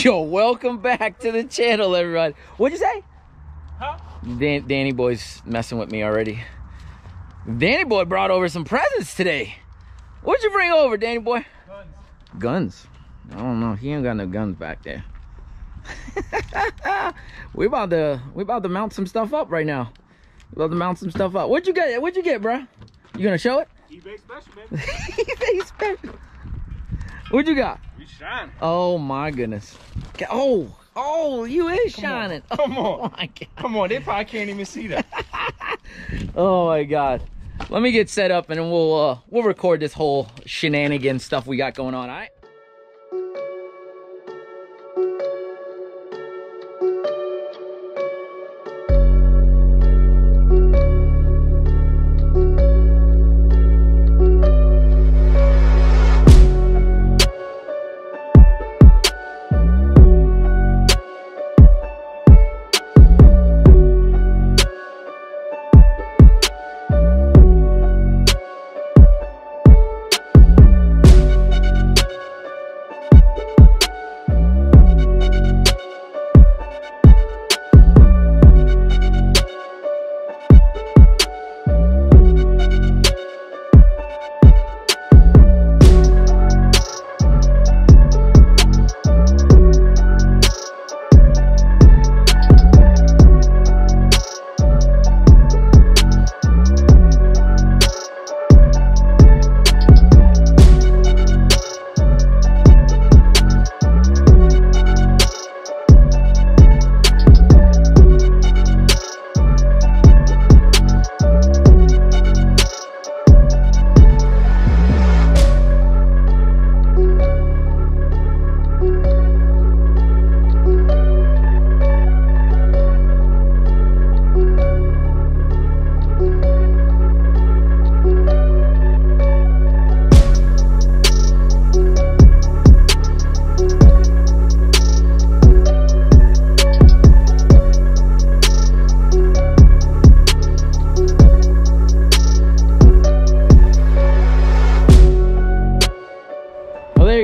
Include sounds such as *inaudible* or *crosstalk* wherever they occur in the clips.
*laughs* Yo, welcome back to the channel, everybody. What'd you say? Huh? Dan Danny Boy's messing with me already. Danny Boy brought over some presents today. What'd you bring over, Danny Boy? Guns. Guns. I don't know. He ain't got no guns back there. *laughs* we about to we about to mount some stuff up right now. We about to mount some stuff up. What'd you get? What'd you get, bro? You gonna show it? eBay special, baby. *laughs* eBay special. What'd you got? Shine. Oh my goodness. Oh, oh, you is Come on. shining. Come Oh on. Come on, they probably can't even see that. *laughs* Oh my god. Let me get set up and we'll uh we'll record this whole shenanigan stuff we got going on, alright? Well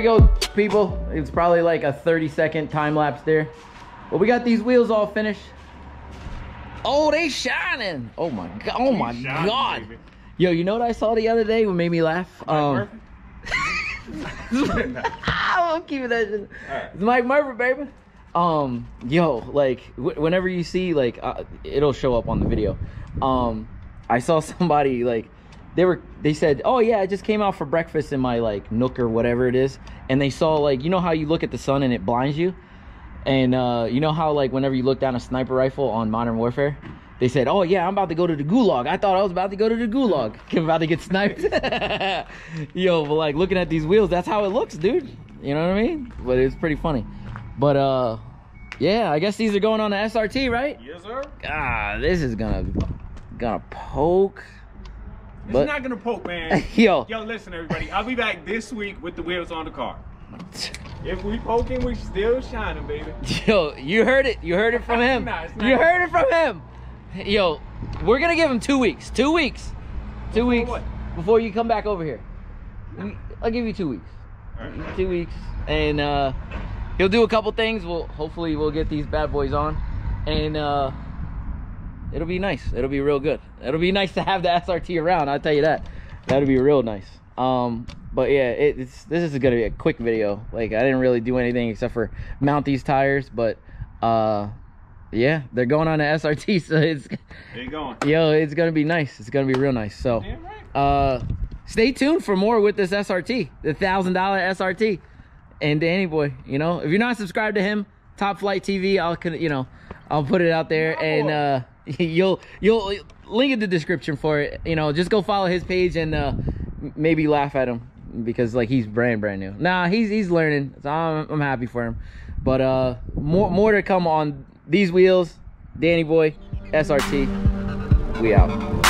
go, people. It's probably like a 30 second time lapse there. But we got these wheels all finished. Oh, they shining. Oh my god. Oh my Shine, god. baby. Yo, you know what I saw the other day? What made me laugh? Mike Murphy? *laughs* I'm keeping that shit. Alright. It's Mike Murphy, baby. Um, yo, like w- whenever you see like uh, it'll show up on the video. Um, I saw *laughs* somebody like they were they said, "Oh yeah, I just came out for breakfast in my like Nook or whatever it is," and they saw like you know how you look at the sun and it blinds you, and uh, you know how like whenever you look down a sniper rifle on Modern Warfare. They said, "Oh yeah, I'm about to go to the gulag." I thought I was about to go to the gulag. *laughs* I'm about to get sniped. *laughs* Yo, but like looking at these wheels, that's how it looks, dude. You know what I mean? But it's pretty funny. But uh, yeah, I guess these are going on the SRT, right? Yes, sir. Ah, this is gonna gonna poke. It's But- not gonna poke, man. *laughs* Yo, Yo, listen, everybody. I'll be back this week with the wheels on the car. *laughs* If we poking, we still shining, baby. *laughs* yo, you heard it. You heard it from him. Nah, you heard it from him. Yo, we're gonna give him two weeks. Two weeks. Two Before weeks what? before you come back over here. I'll give you two weeks. Two weeks and uh he'll do a couple things we'll hopefully we'll get these bad boys on and uh it'll be nice. It'll be real good. It'll be *laughs* nice to have the srt around i'll tell you that. That'll be real nice. Um but yeah it, it's this is gonna be a quick video. Like i didn't really do anything except for mount these tires but uh yeah they're going on the srt *laughs* so it's There you going. yo it's gonna be nice. It's gonna be real nice. So right. uh stay tuned for more with this SRT, the thousand dollar SRT. And Danny Boy, you know, if you're not subscribed to him, Top Flight TV, I'll you know, I'll put it out there and uh *laughs* you'll you'll link in the description for it. You know, just go follow his page and uh maybe laugh at him because like he's brand brand new. Nah, he's he's learning. So I'm, I'm happy for him. But uh more more to come on these wheels. Danny Boy, SRT. We out.